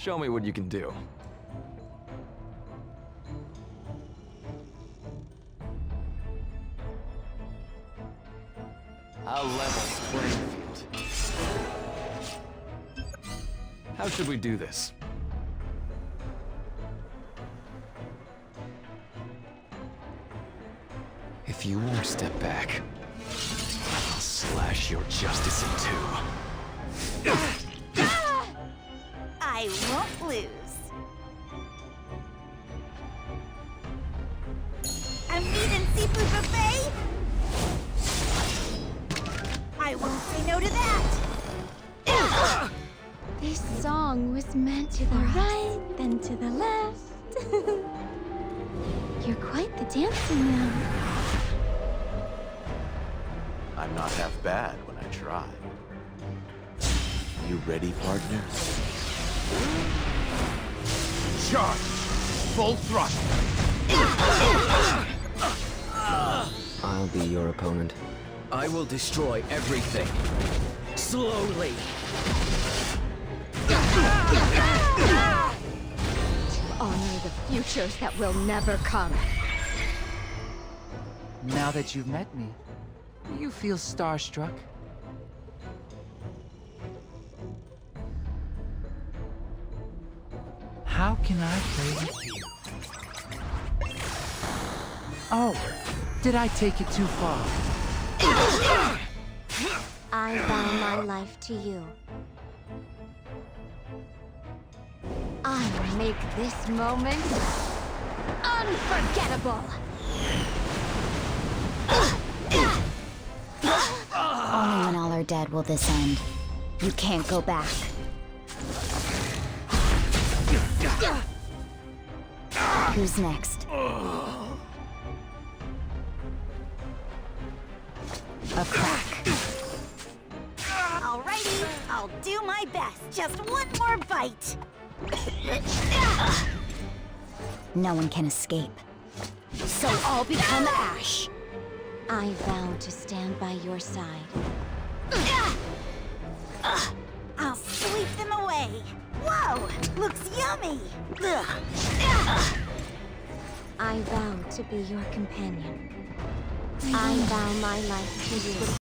Show me what you can do. A level playing field. How should we do this? If you won't step back, I'll slash your justice in two. Seafood buffet? I won't say no to that. This song was meant to the right, then to the left. You're quite the dancer now. I'm not half bad when I try. You ready, partner? Charge! Full thrust! I'll be your opponent. I will destroy everything. Slowly. Honor the futures that will never come. Now that you've met me, do you feel starstruck? How can I play with you? Oh, did I take it too far? I vow my life to you. I make this moment unforgettable. Only when all are dead will this end. You can't go back. Who's next? A crack. Alrighty, I'll do my best. Just one more bite. No one can escape. So I'll become ash. I vow to stand by your side. I'll sweep them away. Whoa, looks yummy. I vow to be your companion. I vow my life to you.